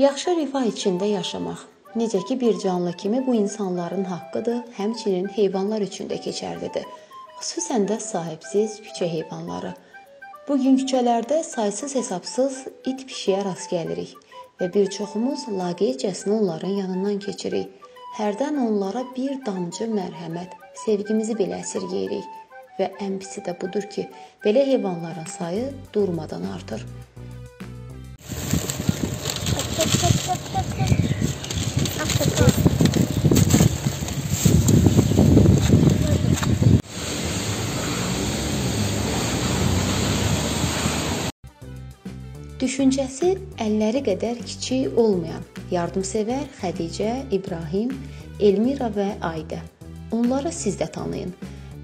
Yaxşı rifah içində yaşamaq necə ki bir canlı kimi bu insanların haqqıdır, həmçinin heyvanlar üçün də keçərlidir. Xüsusən də sahibsiz küçə heyvanları. Bu gün küçələrdə saysız-hesabsız it pişiyə rast gəlirik və bir çoxumuz laqeydcəsinə onların yanından keçirik. Hərdən onlara bir damcı mərhəmət, sevgimizi belə əsirgəyirik və ən pisi də budur ki, belə heyvanların sayı durmadan artır. Düşüncəsi əlləri qədər kiçik olmayan yardımsevər Xədicə, İbrahim, Elmira və Aydə. Onları siz də tanıyın.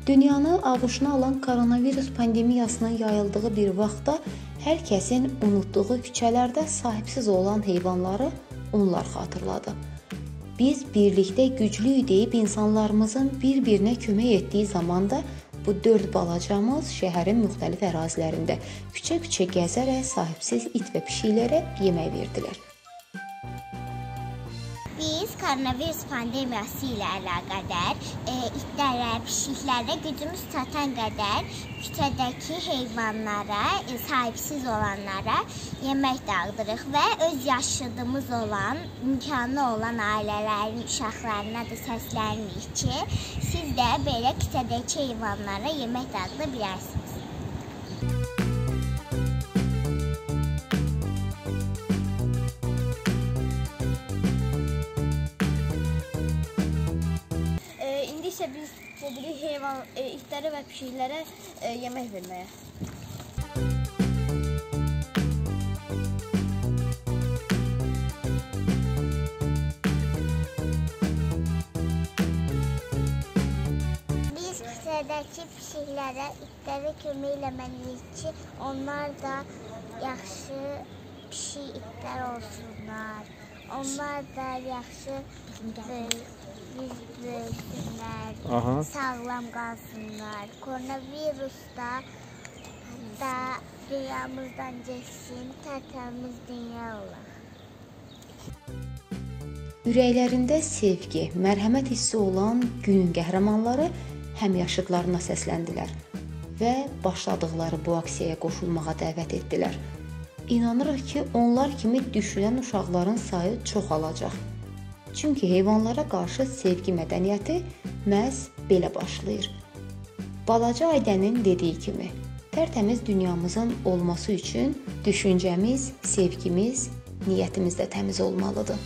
Dünyanı ağuşuna alan koronavirus pandemiyasının yayıldığı bir vaxtda hər kəsin unutduğu küçələrdə sahibsiz olan heyvanları onlar xatırladı. Biz birlikdə güclüyük deyib insanlarımızın bir-birinə kömək etdiyi zamanda Bu dörd balacamız şəhərin müxtəlif ərazilərində küçə-küçə gəzərək sahibsiz it və pişiklərə yemək verdilər. Koronavirus pandemiyası ilə əlaqədar e, itlərə, pişiklərə gücümüz çatan qədər küçədəki heyvanlara, e, sahibsiz olanlara yemək dağıdırıq və öz yaşıdımız olan, imkanı olan ailələrin uşaqlarına da səslənirik ki, siz də belə küçədəki heyvanlara yemək dağıda bilərsiniz. İsə biz gedirik heyvan e, itlərə və pişiklərə e, yemək verməyə. Biz küçədəki pişiklərə, itlərə kömək eləməliyik ki, onlar da yaxşı pişik itlər olsunlar. Onlar da yaxşı biz böyüsünlər, Aha. sağlam qalsınlar. Koronavirus da da dünyamızdan getsin, tərtəmiz dünya olar. Ürəklərində sevgi, mərhəmət hissi olan günün qəhrəmanları həm yaşıdlarına səsləndilər və başladıqları bu aksiyaya qoşulmağa dəvət etdilər. İnanırıq ki, onlar kimi düşünən uşaqların sayı çoxalacaq. Çünki heyvanlara qarşı sevgi mədəniyyəti məhz belə başlayır. Balaca Aydənin dediyi kimi, tərtəmiz dünyamızın olması üçün düşüncəmiz, sevgimiz, niyyətimiz də təmiz olmalıdır.